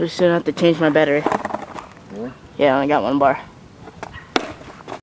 We still have to change my battery. Really? Yeah, I only got one bar.